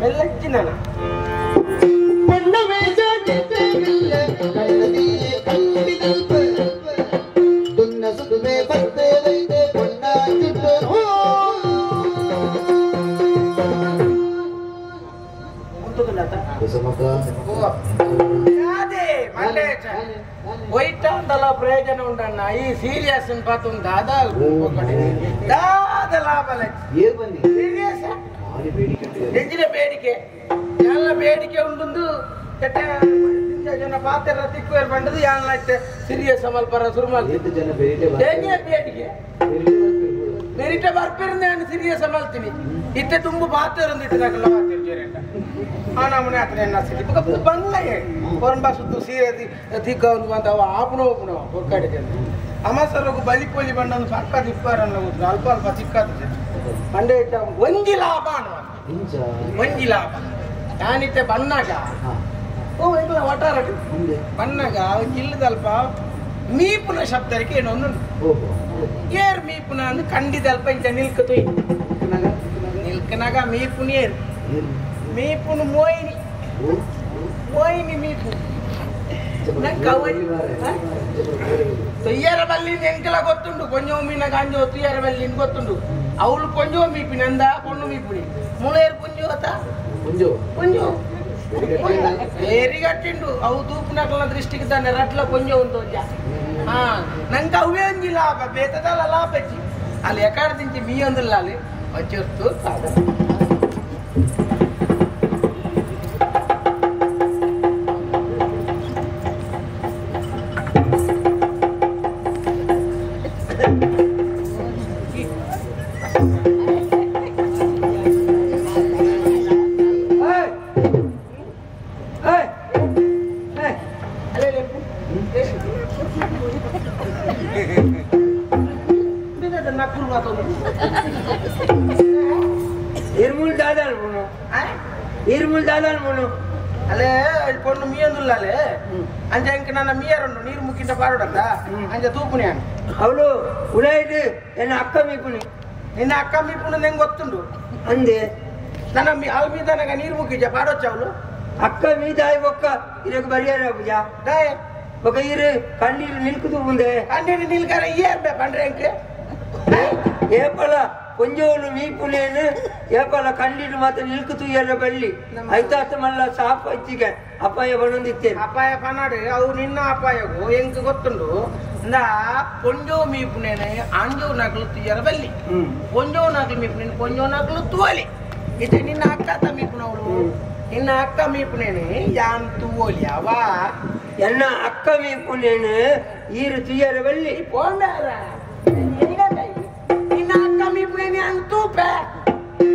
ಮೆಲ್ಲಕ್ಕಿನ చాలా ప్రయోజనం ఉండన్న ఈ సీరియస్ పతం దాదాలు తెచ్చిన పేడికే. చాలా పేడికే ఉంటుంది జన పాత్ర తిక్కు ఏర్పడ్డది యాళ్ళైతే సీరియస్ అమల్పర సురుమల్. పేడికే మెరిట బర్పిరింది అని సీరియస్ అమల్తిని ఇట్ట తుంగు పాత్ర ఉంది ఇట్లా దగ్గర ಆ ನಮ್ಮನೆ ಹತ್ರ ಎಣ್ಣ ಸಿಟಿ ಬುಕ್ಕ ಬಂದ ಕೊರಂಬ ಸುತ್ತು ಸೀರೆ ತಿಕ್ಕ ಒಂದು ಬಂದ ಅವ ಆಪಣ ಓಪಣ ಹೊರ್ಕಡೆಗೆ ಅಮ್ಮ ಸರ್ ಬಲಿ ಪೊಲಿ ಬಂಡನ್ನು ಪಕ್ಕ ದಿಪ್ಪಾರ ಗೊತ್ತು ಅಲ್ಪ ಅಲ್ಪ ಚಿಕ್ಕದು ಮಂಡೆ ಇಟ್ಟ ಒಂಜಿ ಲಾಭ ಅನ್ನುವ. ಒಂಜಿ? ಲಾಭ. ನಾನಿತ್ತೆ ಬನ್ನಾಗ ಓ ಇಲ್ಲ ಒಟ್ಟಾರ ಬನ್ನಾಗ ಇಲ್ಲದಲ್ಪ ಮೀಪುನ ಶಬ್ದಕ್ಕೆ ಏನೊಂದು ಏರ್ ಮೀಪುನ ಅಂದ್ರೆ ದಲ್ಪ ಇಂಚ ನಿಲ್ಕತು ಕನಗ ನಿಲ್ಕನಾಗ ಮೀಪುನ ಏರ್. మీపును మోయిని మోయిని మీపు తొయ్యార బల్లిని ఎంకల గొత్తుండు కొంచెం మీన కాంజో తొయ్యార బల్లిని గొత్తుండు అవులు కొంచెం మీపి నంద పొన్ను మీపుని ముళేరు పుంజోత పుంజో పుంజో ఎరిగట్టిండు అవు తూపు నకల దృష్టికి దాన్ని రట్ల కొంచెం ఉందో నంక అవేంది లాభ బేతదాలు అలా పెట్టి వాళ్ళు ఎక్కడ దించి మీ అందులాలి వచ్చేస్తూ ಅಕ್ಕ ಮೀಪುಣ ನಂಗೆ ಗೊತ್ತುಂಡು అంది ನನ್ನ ಮೀ ಅಲ್ ಮೀದನಗ ನೀರು ಮುಕ್ಕಿಜ ಪಾಡೊಚ್ಚ ಅವಳು అక్క మీద ఒక్క ఇరకు బడియారా పూజా ಡಾಯ್ ఒక ఇరు కన్నీరు నిలుకుతూ ఉంది ಕಂಡಿನಿ ನಿಲ್ಗಾರ ಏರ್ ಬೇ ಪಂಡ್ರೆ ಅಂಕೆ ఏపల కొంచెం మీపు నేను ఏపల కన్నీరు మాత్రం నిలుకుతూ ఎర్ర బల్లి అయితే అత్త మళ్ళా సాప్ ఇచ్చిక అప్పాయ పనుందిత్తేను ಅಪಾಯ ಪನಾಡು ಅವು ನಿನ್ನ ಅಪಾಯವು ಎಂಕ್ ಗೊತ್ತುಂಡು ಇಂದ ಪೊಂಜೋ ಮೀಪುನೇನೆ ಅಂಜೋ ನಗಲು ತುಯ್ಯರ ಬಲ್ಲಿ ಪೊಂಜೋ ನಗಲು ಮೀಪುನೇನೆ ಪೊಂಜೋ ನಗಲು ತುವಲಿ ಇದು ನಿನ್ನ ಅಕ್ಕ ತ ಮೀಪುನವಳು ನಿನ್ನ ಅಕ್ಕ ಮೀಪುನೇನೆ ಯಾನ್ ತುವಲಿ ಅವ ఎన్న అక్క మీపు నేను ఈరు తీయర బల్లి ಪೋಂಡಾರ ನಿನ್ನ ಅಕ್ಕ ಮೀಪುನೇನೆ ಅನ್ ತೂಪೆ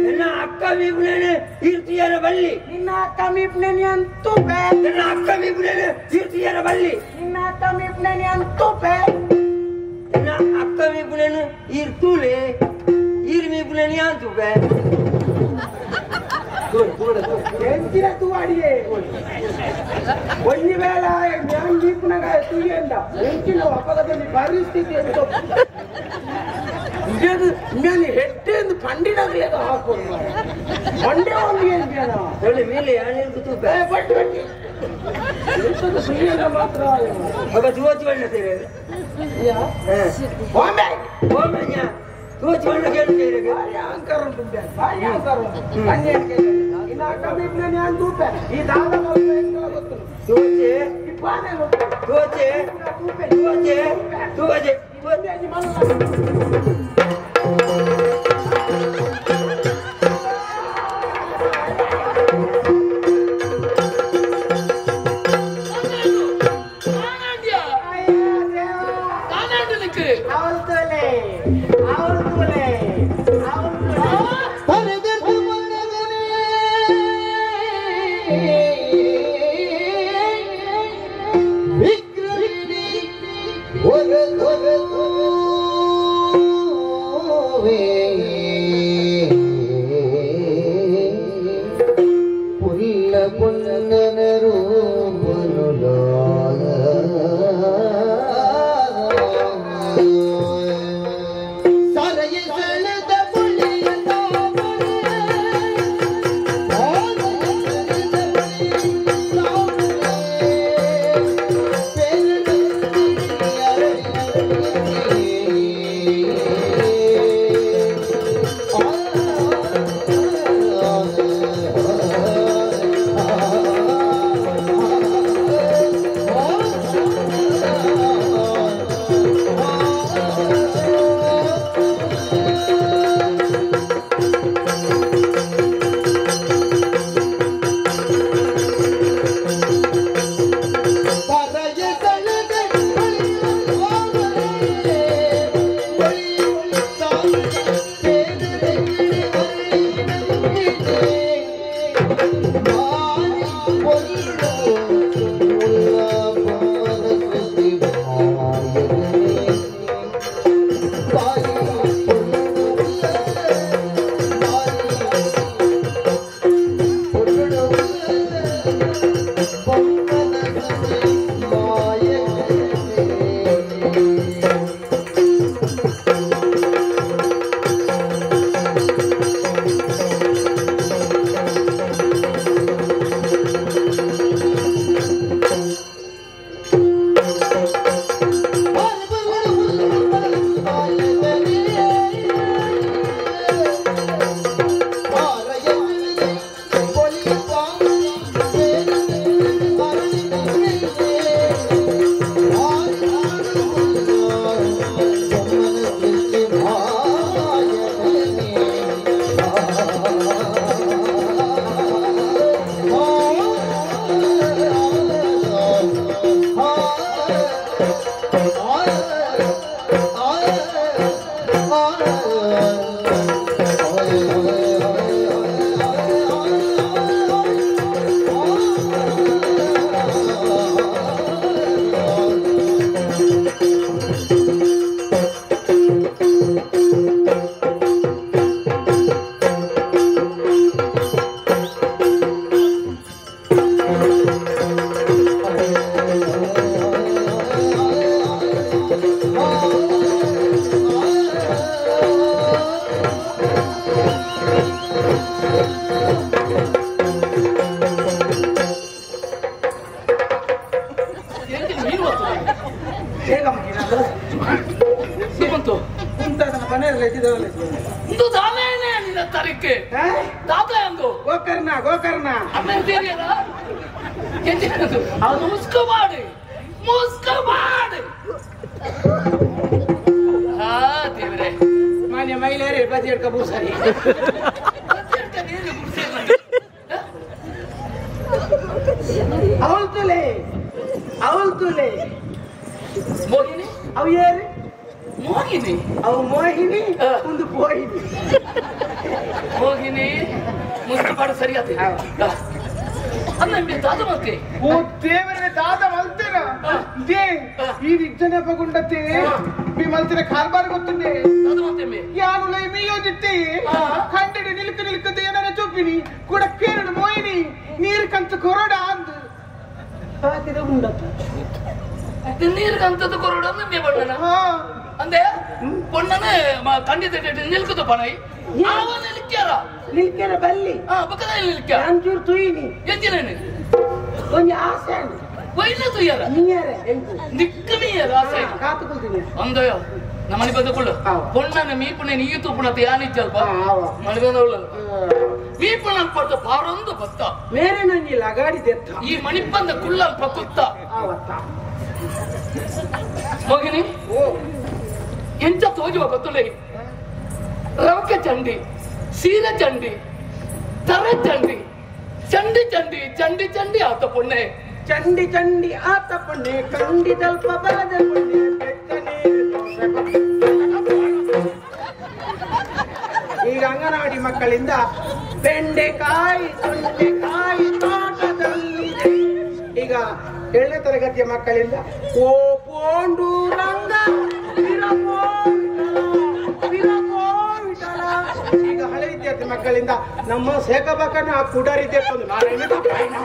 ఎన్న అక్క మీపు నేను ఈరు తీయర బల్లి ನಿನ್ನ ಅಕ್ಕ ಮೀಪುನೇನೆ ಅನ್ ತೂಪೆ ఎన్న అక్క మీపు నేను ఈరు நாட்டம் இப்படி நான் தூப்பேன் நான் அக்கம் இப்படின்னு இரு தூளு இருமி இப்படின்னு ஏன் தூப்பேன் ಎಂತಿನ ತೂವಾಡಿಯೇ ಒಂದು ವೇಳ ಜ್ಞಾನ ದೀಪನಾಗ ತೂಗಿಯಲ್ಲ ಎಂತಿನ ಅಪಗದಲ್ಲಿ ಪರಿಸ್ಥಿತಿ ಎಂತ ಇದೇನು ನಾನು ಹೆಟ್ಟೆ ಎಂದು ಪಂಡಿನಾಗಲಿ ಅದು ಹಾಕೋದು ಪಂಡೆ ಒಂದು ಏನು ಹೇಳಿ ಮೇಲೆ ಯಾಣಿ ಕೂತು ಬಟ್ ಬಟ್ಟಿ ಎಂತದ್ದು ಸುಳ್ಳಿಲ್ಲ ಮಾತ್ರ ಆಗ ಜೋಚಿ ಬಣ್ಣತೀರಿ ಬಾಂಬೆ ಬಾಂಬೆ ಜೋಚಿ ಬಣ್ಣ ಕೇಳ್ತೀರಿ ಅಂಕಾರ ಉಂಟು ಅಂಕಾರ ಉಂಟು ಹಂಗೆ ಇನ್ನು ಅಡ್ಡ ಬಿಡ್ಲೇನೆ ಅಂತ ತೂಪೆ ಈ ದಾದ ಗೊತ್ತು ಜೋಚಿ ಇಪ್ಪಾನೆ ಗೊತ್ತು ಜೋಚಿ ತೂಪೆ ಜೋಚಿ ತೂಪೆ ಜೋಚಿ ಮಲ್ಲ Thank you. ಮನೆಯಲ್ಲಿ ಎದ್ದಿದ್ದವಲ್ಲ ಇಂದು ದಾನೇನೆ ನಿನ್ನ ತರಿಕೆ ತಾತ ಎಂದು ಗೋಕರ್ಣ ಗೋಕರ್ಣ ಆಮೇಲೆ ಸೇರಿಯಲ್ಲ ಎಂತಿನದು ಅವನು ಮುಸ್ಕ ಮಾಡಿ ಮುಸ್ಕ ಮಾಡಿ ಹಾ ದೇವ್ರೆ ಮಾನ್ಯ ಮಹಿಳೆಯರೇ ಬದಿ ಹಿಡ್ಕ ಬೂಸರಿ ಅವಳು ತುಲೆ ಅವಳು ತುಲೆ ಮೋಹಿನಿ ಅವು ಏರಿ ಮೋಹಿನಿ ಅವು ಮೋಹಿನಿ ಹಾ. ಒಂದು ಪೋಹಿನಿ ಮೋಹಿನಿ ಮುಸ್ಕ ಮಾಡಿ ಸರಿಯಾದ ಅನ್ನ ತಾತ ಮತ್ತೆ ಓ ದೇವರೇ ದಾದ ಮಲ್ತೇನ ದೇ ಈ ನಿಜ್ಜನ ಪಗುಂಡತೆ మీ మల్తిన కార్బార్ గొత్తుండే ತಾತ ಮತ್ತೆ యానులై మీయోదిత్తే ఆ. కంటిడి నిలుకు నిలుకుతే ఏనైనా చూపిని కూడా కేరుడు మోయిని నీరు కంత కొరడ అందు పాతిద ఉండత ನೀರ್ಗಂತದ್ದು ಕೊರಡು அந்த பொண்ணுன்னு கண்டி தட்டிட்டு நிற்குது பனை அவன் நிற்கிறாரா ಬಲ್ಲಿ. பல்லி பக்கத்தில் நிற்கிறார் அஞ்சூர் தூயினி எஞ்சினு கொஞ்சம் ಆಸೆ ಒಯ್ಲ ತುಯ್ಯರ? ನೀಯರ ನಿಕ್ಕ ನೀಯರ ಆಸೆ ಕಾತು ಕುಂತೀನಿ ಅಂದಯ್ಯ ನಮ್ಮನೆ ಬದುಕೊಳ್ಳು ಪೊಣ್ಣನ ಮೀಪುಣೆ ನೀ ತುಪ್ಪುಣ ಯಾನಿಚ್ಚಲ್ಪ ಮೀ ಮೀಪುಣ ಕೊಟ್ಟು ಪಾರೊಂದು ಬತ್ತ. ಬೇರೆ ನಂಗೆ ಲಗಾಡಿ ದೆತ್ತ. ಈ ಮಣಿಪಂದ ಕುಳ್ಳಲ್ಪ ಕುತ್ತ ಆವತ್ತ. ಹೋಗಿನಿ ಓ. ಎಂತ ತೋಜುವ ಗೊತ್ತುಲೆ? ರವಕ ಚಂಡಿ, ಸೀರೆ ಚಂಡಿ, ತರ ಚಂಡಿ ಚಂಡಿ ಚಂಡಿ ಚಂಡಿ ಚಂಡಿ ಆತ ಪುಣ್ಣೆ ಚಂಡಿ ಚಂಡಿ ಆತ ಪುಣ್ಯ, ಕಂಡಿ ದಲ್ಪ ಬಲದ ಈಗ ಅಂಗನವಾಡಿ ಮಕ್ಕಳಿಂದ ಬೆಂಡೆಕಾಯಿ ತೊಂಡೆಕಾಯಿ ತೋಟದಲ್ಲಿದೆ. ಈಗ ಏಳನೇ ತರಗತಿಯ ಮಕ್ಕಳಿಂದ ಓ ಪೋಂಡು ರಂಗ ಮಕ್ಕಳಿಂದ ನಮ್ಮ ಸೇಕಬಕ್ಕನ ಕುಡರಿದ್ದೆ ತಂದು ನಾರಾಯಣ ತಪ್ಪಾಯಿನ.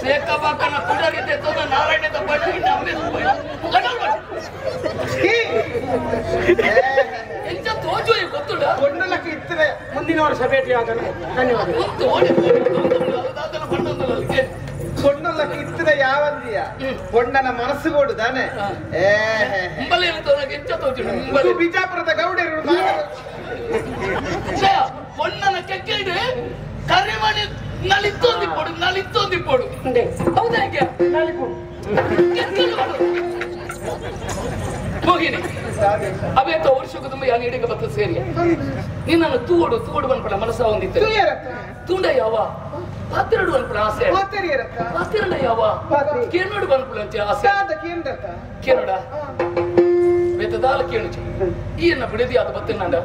ಸೇಕಬಾಕನ ಕುಡರಿದ್ದೆ ತೋದ ನಾರಾಯಣದ ಕೊಂಡಲಕ್ಕೆ ಇರ್ತದೆ. ಮುಂದಿನ ವರ್ಷ ಭೇಟಿ ಆಗೋಣ ಧನ್ಯವಾದ பொண்ணுலக்கு இத்தனை யாவந்திய பொண்ணன மனசு கோடு தானே ஆ. ஏ ಮುಂಬಲೆ ತೋನಗೆ ಎಂತ ತೋಜುಡ ಇದು ಮುಂಬಲೆ ಬಿಜಾಪುರದ ಗೌಡರು ಮಾನವ- பொண்ணன ಕೆಕ್ಕಿಡು ಕರಿಮಣಿ ನಲಿತ್ತೊಂದಿ ಪೊಡು ನಲಿತ್ತೊಂದಿ ಪೊಡು ಉಂಡೆ. ಹೌದಾ ಹೀಗೆ ತೂಗಿನಿ ಅವೇ ವರ್ಷಕ್ಕೂ ತುಂಬ ಯಾವ ನೀಡಿಗೆ ಬತ್ತ ಸೇರಿ. ನಿನ್ನನ್ನು ತೂಡು ತೂಡು ಅನ್ಪಡ ಮನಸ್ಸ ಹೊಂದಿತ್ತು ತುಂಡ ಯಾವ? ಪಾತ್ರೆಡು ಅನ್ಪಡ ಆಸೆ. ಪಾತ್ರೆಡ ಯಾವ? ಕೇನೋಡು ಅನ್ಪಡ ಅಂತ ಆಸೆ. ಕೇನೋಡ ವೆತದಾಲ ಕೇಣು ಈ ಎನ್ನ ಬಿಡದಿ ಆದ ಬತ್ತೆ ನಂದ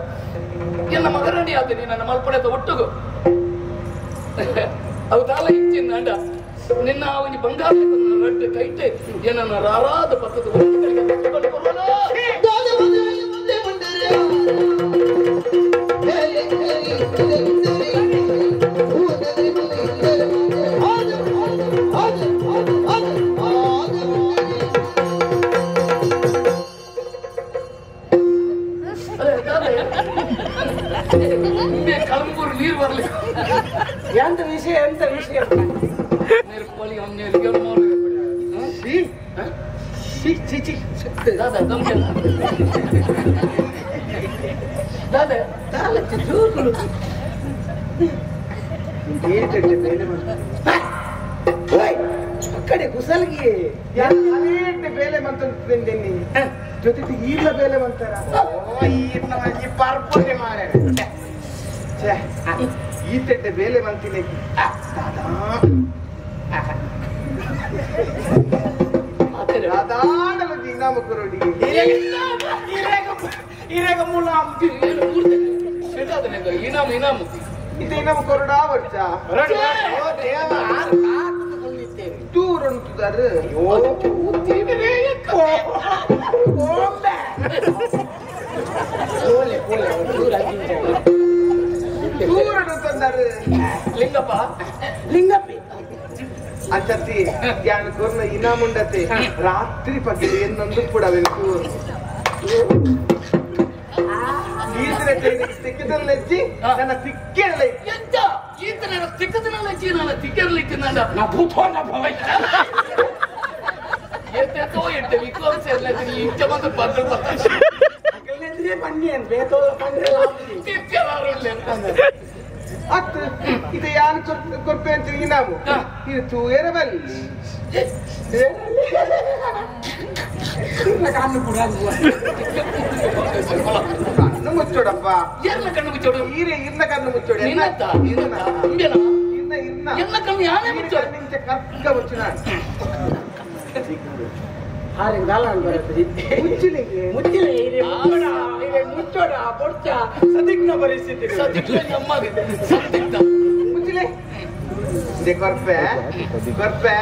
ಎನ್ನ ಮಗರಂಡಿ ಆದ ನೀ ನನ್ನ ಮಲ್ಪಡೆ ಒಟ್ಟುಗು. ಅವು ದಾಲ ನಂಡ? ನಿನ್ನ ಅವನಿ ಬಂಗಾರ ಕೈಟೆ ಏನನ್ನ ರಾರಾದ ಪತ್ತದ ಒಟ್ಟು ಛೀ. ದಾದಾ ದಮ್ಗೆ ದಾದಾ ತಾಲಕ್ಕೆ ಚೂರುಗಳು. ಏಟಕ್ಕೆ ಬೇರೆ ಮಾಡ್ತಾರೆ. ಓಯ್, ಆ ಕಡೆ ಕುಸಲ್ಗಿ ಅನೇಕ ಬೇಲೆ ಮಂತ್ರಿ ಜೊತೆಗೆ ಈರ್ಲ ಬೇಲೆ ಅಂತಾರ ಈ ಪರ್ಪಗೆ ಮಾರೆ ಛೆ, ಆ, ಈತೆಡ್ಡೆ ಬೇಲೆ ಮಂತಿನ ಸಾಧಾರಣ ಇನಾಮ ಕೊರಡಿ ಇರೇಗ ಮುಲ್ಲ ಇನಾಮ್ ಇನಾಮ್ ಇದು ಇನಾಮ ಕೊರಡ ವರ್ಷ ದೂರ ಉಂಟುದಾರು ದೂರ ತಂದಾರು ಲಿಂಗಪ್ಪ ಲಿಂಗಪ್ಪಿ ಅಂಚತ್ತಿ ಯಾನ್ ಕೊರ್ನ ಇನ್ನ ಮುಂಡತಿ ರಾತ್ರಿ ಪಗ್ಗಲು ಏನಂದು ಕೂಡ ಬೇಕು. ಈತಿನ ತಿಕ್ಕದಲ್ಲೆಜ್ಜಿ ನನ್ನ ತಿಕ್ಕೆಲ್ಲ ಎಂತ? ಈತ ನನ್ನ ತಿಕ್ಕದಿನಲ್ಲ ಚೀ ನನ್ನ ತಿಕ್ಕಿರ್ಲಿಕ್ಕೆ ನನ್ನ ನಾ ಭೂತೋನ ಭವೈತ ಎಂತೆಂತೋ ಎಂಟೆ ವಿಕ್ರಮ್ ಸೇರ್ಲತ್ತೀನಿ ಇಂಚ ಬಂದು ಬಂದ್ರು ಬನ್ನಿ ಅಂತ ಅಂತ అత్తు ఇది యాని కొరిపోయి తిరిగినాము ఇది తూగేరవల్లి కన్ను ముచ్చోడబ్బా ఎన్న కన్ను ముచ్చోడు ఈరే ఇన్న కన్ను ముచ్చోడు ఇన్న ఇన్న ఎన్న కన్ను యానే ముచ్చోడు నించే కరెక్ట్గా వచ్చినాడు ఆరు కాలం ముచ్చిలిగి ముచ్చిలిగి ಮುಚ್ಚುನ ಮುಚ್ಚೋಣ ಬೊಡ್ಚ ಸದಿಗ್ನ ಪರಿಸ್ಥಿತಿ ಸದಿಗ್ನ ನಮ್ಮಗೆ ಸದಿಗ್ನ ಮುಚ್ಚಲೆ. ಕೊರ್ಪೆ ಕೊರ್ಪೆ.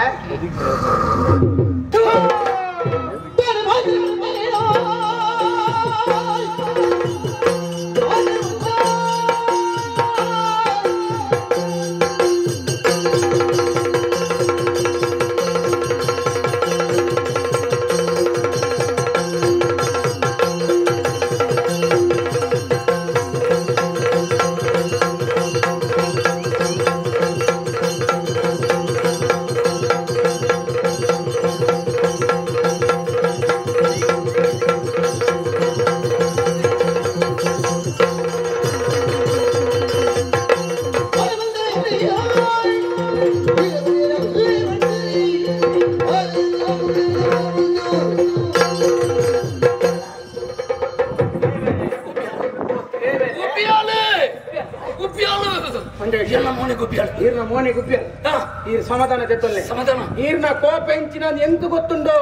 ಎಲ್ಲ ಮನೆ ಗುಬ್ಬಿಯಾಳು ಈರ್ನ ಮೋನೆ ಗುಪ್ಪಿಯ ಹಾ, ಈರ್ ಸಮಾಧಾನ ತೆತ್ತೊಲ್ಲೆ ಸಮಾಧಾನ ಈರ್ನ ಕೋಪ ಹೆಂಚಿನ ಎಂತ ಗೊತ್ತುಂಡು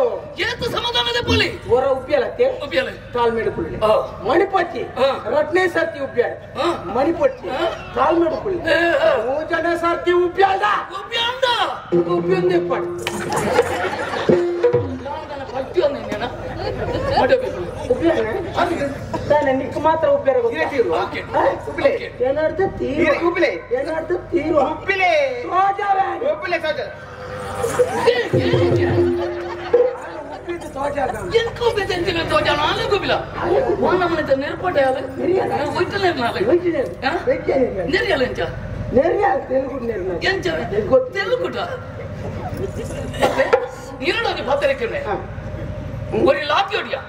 ಏತು ಸಮಾಧಾನದ ಪೊಲಿ ಹೊರ ಉಪ್ಪಿಯಲತ್ತೆ ಗುಬ್ಬಿಯಾಳು ತಾಳ್ಮೇಡು ಕುಳ್ಳಿ ಹಾ. ಮಣಿಪಚ್ಚಿ ಹಾ. ರಟ್ನೆ ಸರ್ತಿ ಉಪ್ಪ್ಯಾಡ ಹಾ. ಮಣಿಪಚ್ಚಿ ಹಾ. ತಾಳ್ಮೇಡು ಕುಳ್ಳಿ ಏ, ಏ, ಮೂಜನ ಸರ್ತಿ ಉಪ್ಪ್ಯಾದ ಗುಬ್ಬಿಯಾಂಡ ಉಪ್ಪಿಯೊಂದೇ ಪಡ್ ನಾಂದನ ಪಟ್ಟಿಯನ್ನು ಇನ್ನೇನ ಮಾಡಬೇಕು ಉಪ್ಪಿಯಾನ ತಾನೆ ನಿಕ್ ಮಾತ್ರ ಉಪ್ಪಿಲೆ ಉಪ್ಪಿಲೆ ಏನರ್ಥ ತೀರು ಉಪ್ಪಿಲೆ ಏನರ್ಥ ತೀರು ಉಪ್ಪಿಲೆ ಸೋಜಾವೆ ಉಪ್ಪಿಲೆ ಸೋಜಾವೆ తెలుగుట ఈరోజు భద్రకే ఒరి లాక్యోడియా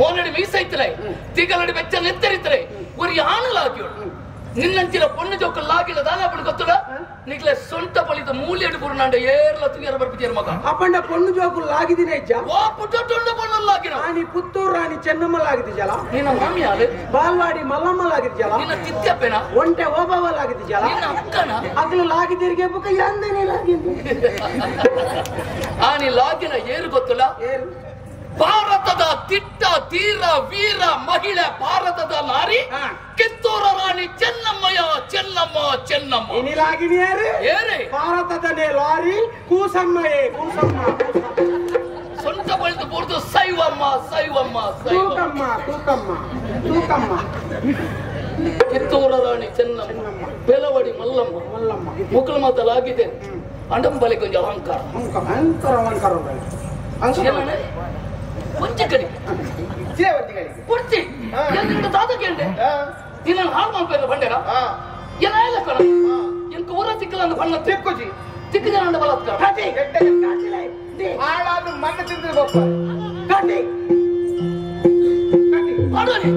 മോനോട് മീസൈത്തിലെ ಬೆಚ್ಚ വെച്ച ಒರಿ ഒരു ആണുകളാക്കിയോളൂ ನಿನ್ನಂತಿರ ಪೊಣ್ಣು ಜೋಕಲ್ಲಾಗಿಲ್ಲ ದಾನ ಬಿಡು ಗೊತ್ತಡ ನಿಗ್ಲೆ ಸೊಂಟ ಪಳಿತ ಮೂಲಿ ಹಿಡ್ಕೊಂಡು ಏರ್ಲ ತುಂಗಿರ ಬರ್ಬಿಟ್ಟಿರ ಮಗ ಅಪ್ಪಣ್ಣ ಪೊಣ್ಣು ಜೋಕುಲ್ ಆಗಿದಿನ ಇಜ್ಜ ಓ ಪುಟ್ಟ ಟೊಂಡು ಪೊಣ್ಣಲ್ಲಾಗಿನ ರಾಣಿ ಪುತ್ತೂರು ರಾಣಿ ಚೆನ್ನಮ್ಮಲಾಗಿದ್ದಿಜಲ ನಿನ್ನ ಮಾಮಿ ಆಲೆ ಬಾಲ್ವಾಡಿ ಮಲ್ಲಮ್ಮಲಾಗಿದ್ದಿಜಲ ನಿನ್ನ ತಿತ್ತಪ್ಪೆನ ಒಂಟೆ ಓಬವಲಾಗಿದ್ದಿಜಲ ನಿನ್ನ ಅಕ್ಕನ ಅಗ್ಲು ಲಾಗಿದಿರಿಗೆ ಬುಕ ಯಾಂದನೆ ಲಾಗಿದಿ ಆನಿ ಲಾಗಿನ ಏರು ಗೊತ್ತಲ್ಲ ಏರು ಭಾರತದ ದಿಟ್ಟ ತೀರ ವೀರ ಮಹಿಳೆ ಭಾರತದ ನಾರಿ ಹಾ. ಕಿತ್ತೂರ ರಾಣಿ ಚೆನ್ನಮ್ಮಯ್ಯ ಚೆನ್ನಮ್ಮ ಚೆನ್ನಮ್ಮ. ಏರೆ ಭಾರತದನೇ ಲಾರಿ ಕೂಸಮ್ಮಯೇ ಕೂಸಮ್ಮ ಸೊಂಟ ಬಳಿದು ಬುಡ್ದು ಸೈವಮ್ಮ ಸೈವಮ್ಮ ಸೈವಮ್ಮ. ತೂಕಮ್ಮ ತೂಕಮ್ಮ ತೂಕಮ್ಮ ಕಿತ್ತೂರ ರಾಣಿ ಚೆನ್ನಮ್ಮ ಬೆಲವಡಿ ಮಲ್ಲಮ್ಮ. ಮಲ್ಲಮ್ಮ. ಮುಕ್ಕಳ ಮಾತಲಾಗಿದೆ. ಅಂಡಂಬಲಿ ಕೊಂಚ ಅಹಂಕಾರ ಅಹಂಕಾರ ಅಹಂಕಾರ ಅಂಕರ ಅಂಕರ ಏನಣ್ಣ? ಕೊಂಚ ಕಡಿ. ಚಿರವರ್ತಿಗಳಿಗೆ ಪುಡ್ತಿ ಹಾ. ಎಂತ ತಾತ ಕೇಳ್ದೆ? ಹಾ. ನೀನು ಹಾಳು ಮಾಡ್ಬೇಕು ಬಂಡೇರ ಎಲ್ಲ ಇಲ್ಲ ಕಣ? ಎಂಕ ಊರ ತಿಕ್ಕಲ ಅಂದ ಬಣ್ಣ ತಿಕ್ಕುಜಿ. ತಿಕ್ಕ ಜನ ಅಂದ ಬಲಾತ್ಕಾರ ಕೆಟ್ಟ. ಹಾಳಾದ ಮಣ್ಣು ತಿಂದ್ರೆ ಕಟ್ಟಿ. ಮಾಡೋನಿ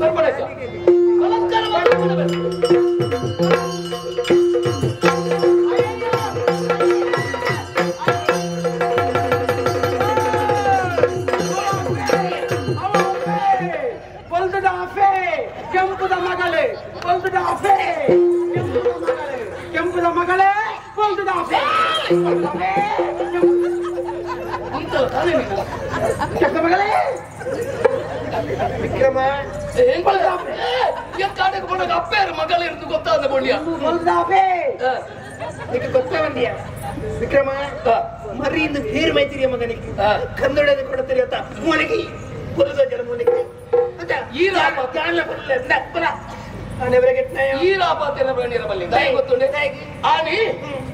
ಬರ್ಬೇಡ ಬಲಾತ್ಕಾರ ಮಾಡ್ಬೇಕು ಮಗಳೇ ಒಂದು ದಾಸೆ ಕೆಂಪುದ ಮಗಳೇ ಒಂದು ದಾಸೆ ಕೆಂಪು ಮಗಳೇ விக்ரம என் காட்டுக்கு போன அப்பேர் மகள் எடுத்து கொத்தா அந்த பொண்ணியா சொல்றாப்பே నీకు గొప్పవండి విక్రమ మరి ఇందు పేరు మై తెలియమ్మ నీకు కందుడేది కూడా తెలియత మూలకి పులుసో జల మూలకి ఈ రామ దానిలో పర్లేదు ರಾಪಾತಿನ ಬೇಣಿರಬಲ್ಲಿ ದಯ ಗೊತ್ತುಂಡೆ ಆನಿ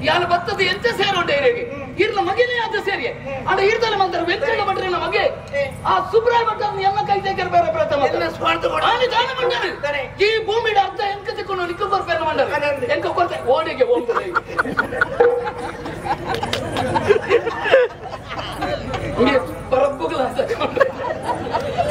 ಯಾನ ಬತ್ತದ ಎಂತ ಸೇರುಂಡೆ ಇರೆಗೆ ಇರ್ಲ ಮಗಿನೇ ಅಂತ ಸೇರಿ. ಅಡ ಇರ್ದಲ್ಲ ಮಂತರ ವೆಂಕಟ ಭಟ್ರಿನ ಮಗೆ. ಆ ಸುಬ್ರಾಯ ಭಟ್ರನ್ನ ಎನ್ನ ಕೈ ತೆಗೆರ ಬೇರೆ ಪ್ರಥಮ ಎಲ್ಲ ಸ್ವಾರ್ಥ ಕೂಡ. ಆನಿ ದಾನ ಮಂಡರು ಸರಿ. ಈ ಭೂಮಿ ಅರ್ಥ ಎಂಕ ತಿಕ್ಕೊಂಡು ನಿಕ್ಕ ಬರ್ಬೇಕ ಮಂಡರು ಅದಂತೆ. ಎಂಕ ಕೊಡ್ತೆ ಓಡಿಗೆ ಹೋಗ್ತದೆ. ಬರಬ್ಬುಗಳ ಅಂತ.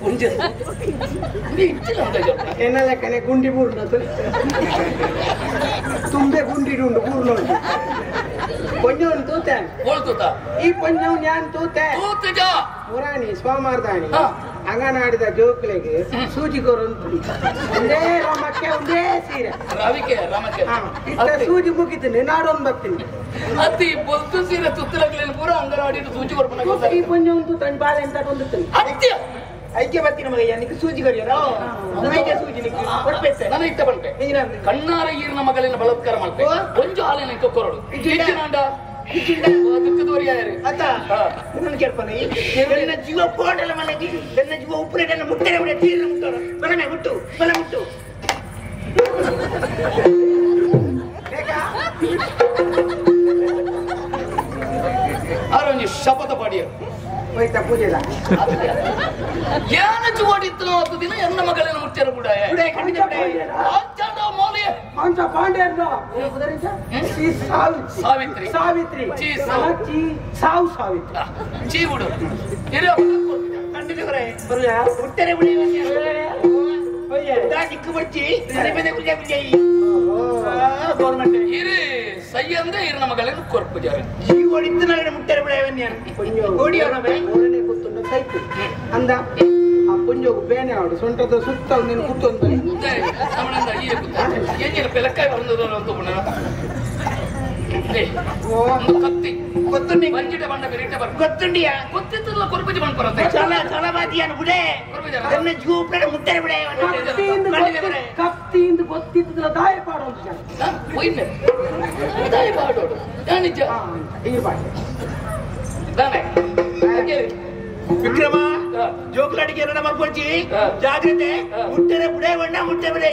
ಪುಂಜ ನೀ ಇಚ್ಚಿಲ್ಲ ಅಂತ ಹೇಳ್ತ. ಎನ್ನ ಲೆಕ್ಕನೆ ಗುಂಡಿ ಬೂರ್ನ ತುಂಬೆ ಗುಂಡಿಡುಂಡು ಬೂರ್ನೋಡು ಪೊಂಜವನ್ ತೂತೆ. ಹೋಳ್ತುತ ಈ ಪೊಂಜವನ್ ಯಾನ್ ತೂತೆ? ಪುರಾಣಿ ಸ್ವಾಮಾರ್ದಾಣಿ ಹಾ. ಅಂಗನಾಡಿದ ಜೋಕ್ಲೆಗೆ ಸೂಜಿ ಕೊರಂತು ಒಂದೇ ರಾಮಕ್ಕೆ ಒಂದೇ ಸೀರೆ. ರವಿಕೆ ರಾಮಕ್ಕೆ. ಇತ್ತ ಸೂಜಿ ಮುಗಿತೀನಿ ನಾಡೊಂದು ಬರ್ತೀನಿ. ಅತಿ ಬೊತ್ತು ಸೀರೆ ತುತ್ತಲಗ್ಲೇನು ಪೂರ ಅಂಗನವಾಡಿ ಸೂಜಿ ಕೊಡ್ಪನ ಈ ಪೊಂಜವನ್ ತೂತನ್ ಬಾಳೆ ಅಂತ ಬಂದಿರ್ತೀನಿ ಅತ್ಯ ஐக்கிய பத்தின மகை எனக்கு சூஜி கரியரோ ನನಗೆ ಸೂಜಿ ನಿಕ್ಕೆ ಕೊಡ್ಪೆತ್ತೆ ನನಗೆ ಇಟ್ಟ ಬಂತೆ ಏನಂದ್ರೆ ಕಣ್ಣಾರ ಈರ್ನ ಮಗಳನ್ನ ಬಲತ್ಕಾರ ಮಾಡ್ತೆ ಒಂದು ಹಾಲಿನ ಕೊರಡು. ಇಚ್ಚಿನಾಂಡ ನನ್ನ ಜೀವ ಪೋಟಲ ಮನೆಗೆ. ನನ್ನ ಜೀವ ಉಪ್ಪಿನ ಮುಟ್ಟನೆ ಬಿಡ ತೀರ ಮುಟ್ಟೋರು ಬಲನೆ ಮುಟ್ಟು ಬಲ ಮುಟ್ಟು. ಆರೋಗ್ಯ ಶಪಥ ಪಾಡಿಯರು ಹೋಯ್ತಾ ಪೂಜೆದ ಏನ ಚುವಾಡಿತ್ತು ಹತ್ತು ದಿನ ಎನ್ನ ಮಗಳನ್ನ ಮುಟ್ಟ್ಯಾರ ಕೂಡ ಬಿಡೆ ಖಂಡಿತ ಬಿಡೆ ಅಜ್ಜಂಡ ಮೌಲ್ಯ ಅಂತ ಪಾಂಡ್ಯರ್ನ ಈ ಸಾವಿತ್ರಿ ಸಾವಿತ್ರಿ ಸಾವಿತ್ರಿ ಚೀ ನನ್ನ ಚೀ ಸಾವು ಸಾವಿತ್ರಿ ಚೀ ಬಿಡು ಹಿರಿಯ ಖಂಡಿತ ಬರೆ ಮುಟ್ಟರೆ ಬಿಡೆ ದಾ ಚಿಕ್ಕ ಬಚ್ಚಿ ಮನೆ ಮನೆ ಗುಜೆ ಗುಜೆ ಗೌರ್ಮೆಂಟ್ ಹಿರಿ ಸೈ இரு ಹಿರಿನ கொறுப்பு ನಾನು ಮುಟ್ಟರೆ ಬಿಡೆ ಓಡಿ ಅವನವೇ ಮೂರನೇ ಕೂತ್ಕೊಂಡು ಸೈತು ಅಂದ ಆ ಪುಂಜೋಗು ಬೇನೆ ಆಡು ಸೊಂಟದ ಸುತ್ತ ನೀನು ಈ ಎಂಜಿನ ಬೆಲಕಾಯಿ ಬಂದದ ಅಂತ ಕತ್ತಿ. ಗೊತ್ತುಂಡಿ ಬಂಜಿಟ ಬಂಡ ಬೆರಿಟ ಬರ್ ಗೊತ್ತುಂಡಿಯಾ ಗೊತ್ತಿತ್ತಲ್ಲ ಕೊರ್ಪಜಿ ಬಂದ್ ಬರುತ್ತೆ ಚಲ ಬಿಡೆ. ಮುಟ್ಟರೆ ಬಿಡೆ ಕತ್ತಿಯಿಂದ ಕತ್ತಿಯಿಂದ ಗೊತ್ತಿದ್ದಲ್ಲ ದಾಯ ಪಾಡೋದು ಜನ ವಿಕ್ರಮ ಹಾ. ಜೋಕ್ಲಾಡಿಗೆ ಮಾಡ್ಕೊಳ್ತಿ ಜಾಗ್ರತೆ ಮುಟ್ಟರೆ ಬುಡೆ ಬಣ್ಣ ಮುಟ್ಟೆ ಬಿಡೆ!